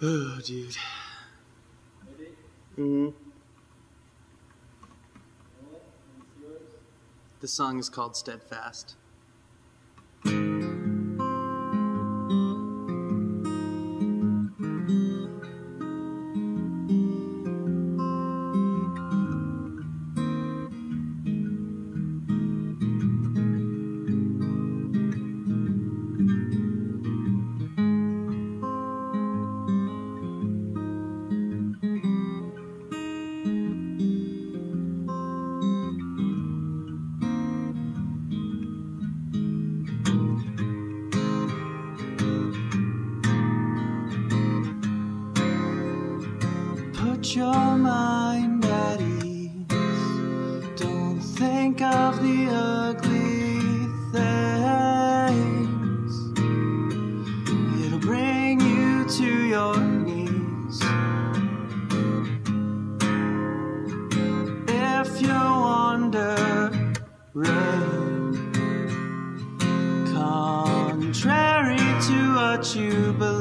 Oh, dude. hmm The song is called Steadfast. Your mind at ease. Don't think of the ugly things. It'll bring you to your knees. If you're wondering, contrary to what you believe.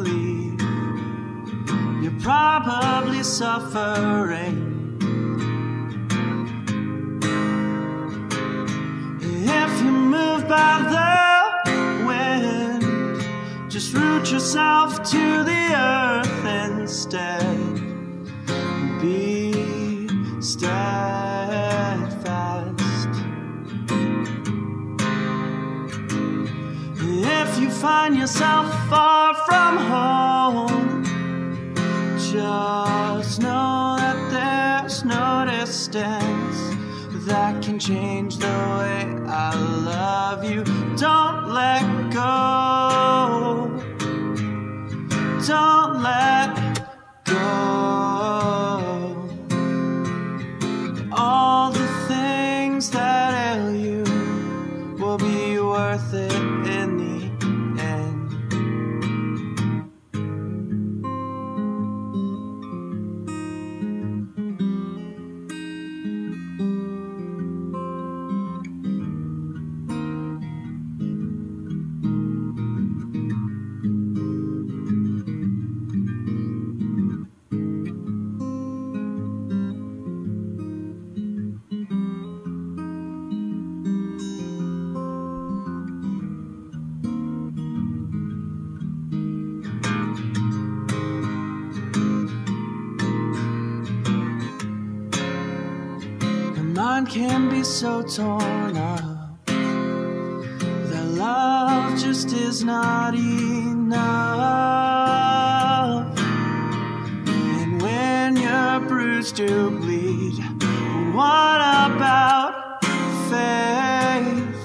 Probably suffering. If you move by the wind, just root yourself to the earth instead. Be steadfast. If you find yourself far from home, just know that there's no distance that can change the way I love you. Don't let go. Don't let go. All the things that ail you mind can be so torn up that love just is not enough. And when you're bruised, you bleed. What about faith?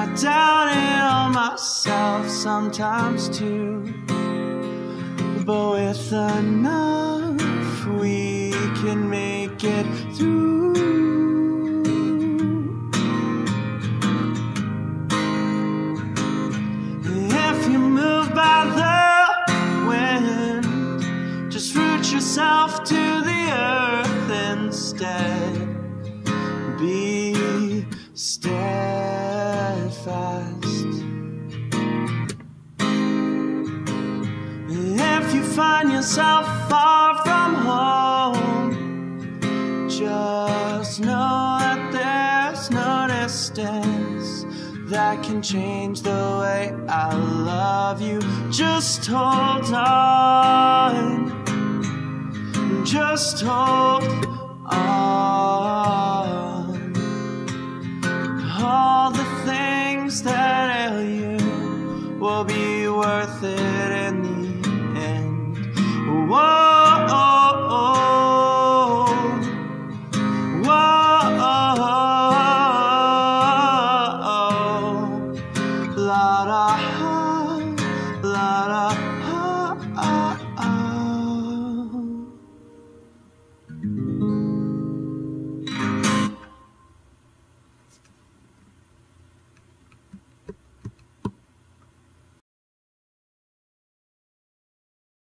I doubt it on myself sometimes too. But with enough, we can make it through. Instead. Be steadfast. If you find yourself far from home, just know that there's no distance that can change the way I love you. Just hold on, just hold all, all the things that ail you will be worth it.